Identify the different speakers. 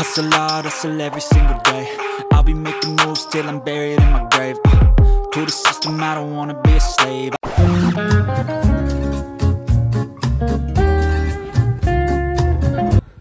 Speaker 1: Hustle hard, hustle every single day. I'll be making moves till I'm buried in my grave. Uh, To the system, I don't wanna be a slave.